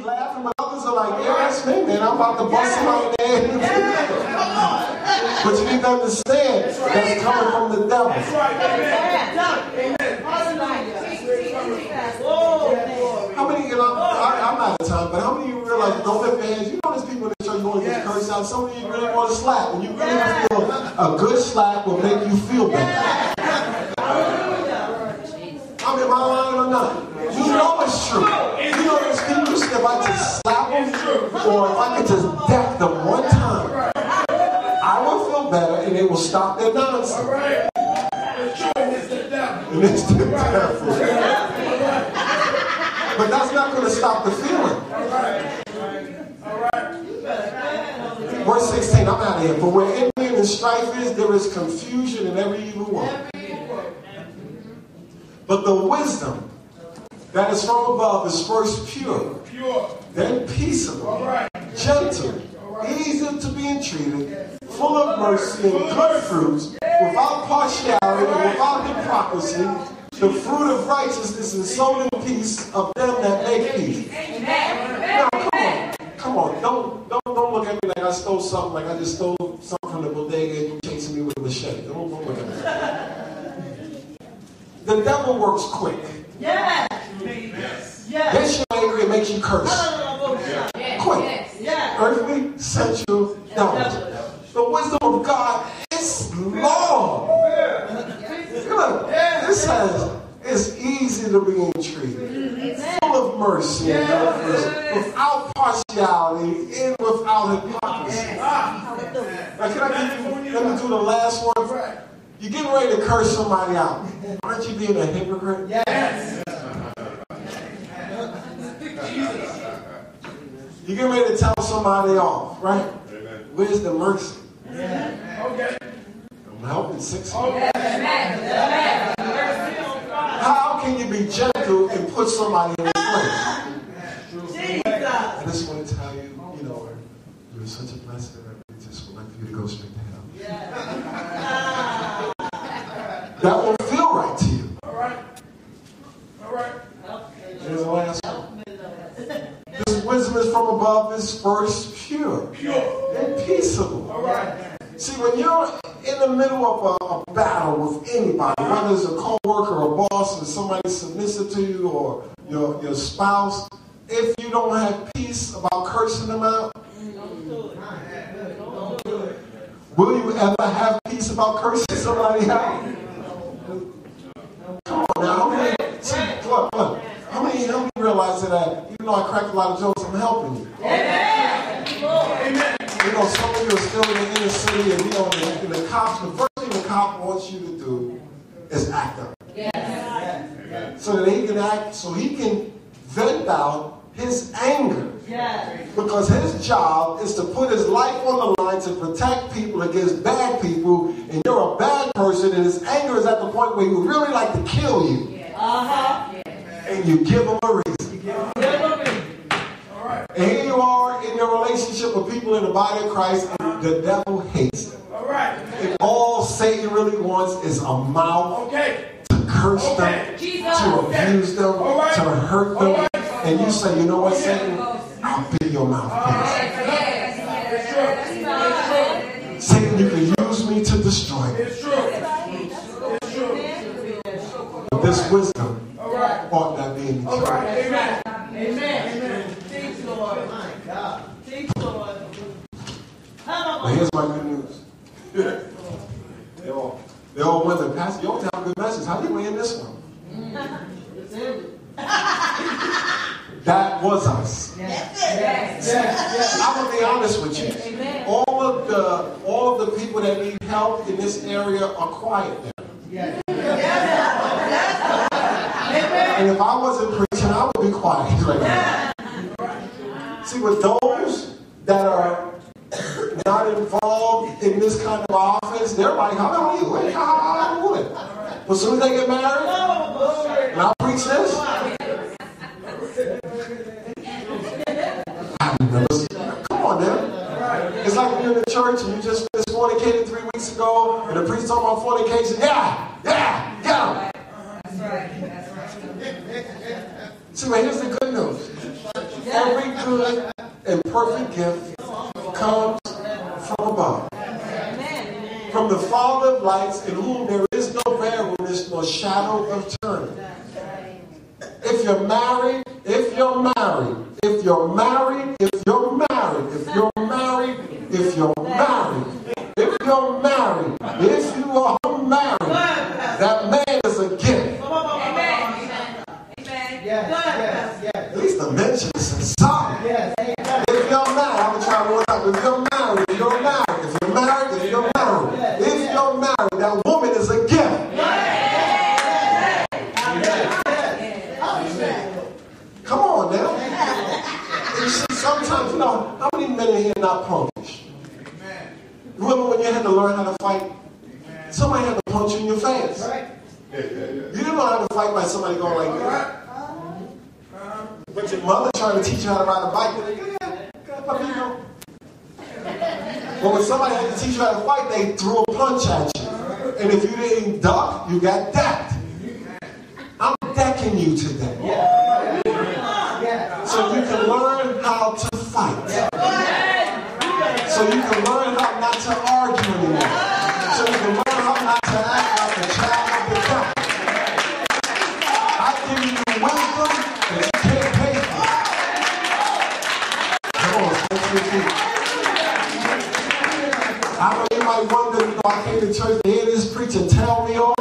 be laughing, but others are like, yeah, that's me, man. I'm about to bust somebody in the head. but you need to understand that's coming from the devil. That's right. Amen. How many, you know, I, I'm out of time, but how many of you realize, don't lift your hands, you know there's people in the church going to get cursed out. Some of you really want to slap, and you really feel a good slap will make you feel better. I mean, am I lying or not? You know it's true. You know there's people if I just slap them, or if I could just deck them one time, I will feel better, and it will stop their nonsense. All right. And it's the devil. And it's the devil. But that's not going to stop the feeling. All right. All right. Verse 16, I'm out of here. For where envy and strife is, there is confusion in every evil work. But the wisdom that is from above is first pure, Pure. then peaceable, All right. gentle, easy to be entreated, full of mercy and good fruits, without partiality and without hypocrisy, the fruit of righteousness and sown in peace of them that make peace. Now, come on. Come on. Don't, don't, don't look at me like I stole something, like I just stole something from the bodega and you chasing me with a machete. Don't, don't look at me. The devil works quick. Yes. Yes. Gets you angry and makes you curse. Quick. Earthly, sensual, devil. The wisdom of God is long. Look, it says it's easy to be entreated, full of mercy and goodness, without partiality and without hypocrisy. Now, can I give you, let me do the last one? You're getting ready to curse somebody out. Aren't you being a hypocrite? Yes. You're getting ready to tell somebody off, right? Amen. Where's the mercy? Okay. I'm helping six. Okay. How can you be gentle and put somebody in their place? Jesus. I just want to tell you, you know, you're such a blessing. I just would like for you to go straight to hell. That won't feel right to you. All right. All right. Here's the last one. This wisdom is from above is first pure Pure. and peaceable. All right. See, when you're in the middle of a, a battle with anybody, whether it's a co-worker, a boss, or somebody submissive to you, or your, your spouse, if you don't have peace about cursing them out, will you ever have peace about cursing somebody out? Come on now, how many, see, look, look, how many, how many realize that even though I crack a lot of jokes, I'm helping you? Amen. You know, some of you are still in the inner city, and you know, the, the cops. The first thing the cop wants you to do is act up, so that he can act, so he can vent out his anger. Yes. Because his job is to put his life on the line to protect people against bad people, and you're a bad person, and his anger is at the point where he would really like to kill you, Uh-huh. and you give him a reason. All right. And here you are in your relationship with people in the body of Christ, and the devil hates them. All right. And all Satan really wants is a mouth Okay. to curse Okay. them, to abuse them, All right. to hurt them. right. And you say, you know what, Satan? I'll be your mouthpiece. It's true. It's true. Satan, you can use me to destroy me. It's true. It's true. But this wisdom All right. ought not be in the All church. right. Amen. Amen. Teach, Lord. My God. Teach, Lord. But here's my good news. they all, they all women. Pastor, you always have a good message. How do you end this one? That was us. Yes. Yes. I'm gonna be honest with you. All of the all of the people that need help in this area are quiet now. And if I wasn't preaching, I would be quiet right now. See, with those that are not involved in this kind of office, they're like, how are you? Hey, How how how doing? But soon as they get married, and I'll preach this. Come on, now. It's like when you're in the church and you just fornicating three weeks ago, and the priest talking about fornication. Yeah, yeah, yeah. See, but here's the good news. Every good and perfect gift comes. From the Father of lights, in whom there is no variableness nor shadow of turning. If you're married, if you're married, if you're married, if you're married, if you're married, if you're married, if you're married, if you are married, that man is a gift. Amen. Amen. At least the mention is solid. If you're married, I'm trying to work out. If you're married, men in here? Remember when you had to learn how to fight? Somebody had to punch you in your face. You didn't know how to fight by somebody going like this. But your mother trying to teach you how to ride a bike, you're like, yeah, good, puppy. But when somebody had to teach you how to fight, they threw a punch at you. And if you didn't duck, you got decked. I'm decking you today. So you can learn how to fight. So you can learn how not to argue anymore. So you can learn how not to act like a child of the devil. I give you wisdom that you can't pay for. Come on. I know you might wonder, you know, I came to church to hear this preacher tell me all.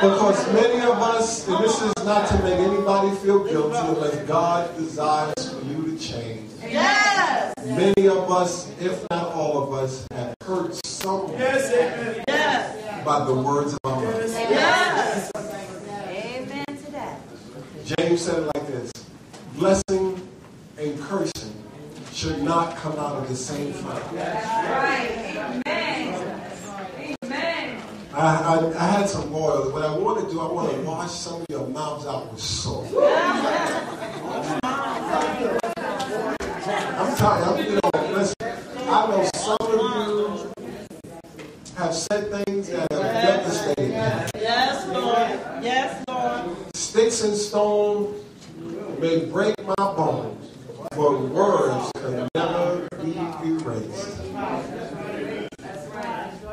Because many of us, and this is not to make anybody feel guilty unless God desires for you to change. Yes. Many of us, if not all of us, have hurt someone Yes. Yes. by the words of our mouth. Yes. Amen to that. James said it like this Blessing and cursing should not come out of the same mouth. Amen. I, I, I had some oil. What I want to do, I want to wash some of your mouths out with soap. I'm tired. I'm, you know, listen, I know some of you have said things that have devastated me. Yes, Lord. Yes, Lord. Sticks and stones may break my bones, but words can never be erased.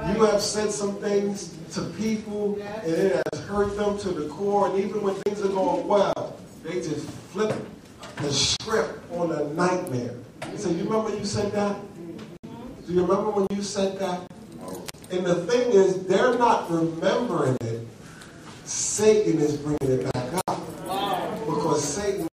You have said some things to people, and it has hurt them to the core. And even when things are going well, they just flip the script on a nightmare. So you remember you said that? Do you remember when you said that? And the thing is, they're not remembering it. Satan is bringing it back up. Because Satan